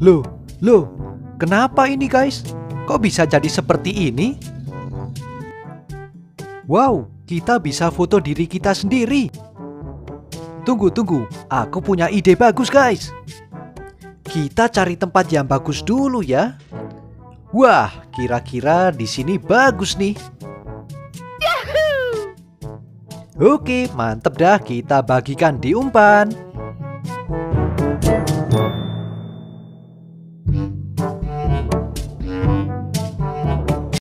Loh, loh, kenapa ini guys? Kok bisa jadi seperti ini? Wow, kita bisa foto diri kita sendiri. Tunggu, tunggu, aku punya ide bagus guys. Kita cari tempat yang bagus dulu ya. Wah, kira-kira di sini bagus nih. Oke, mantep dah kita bagikan di umpan.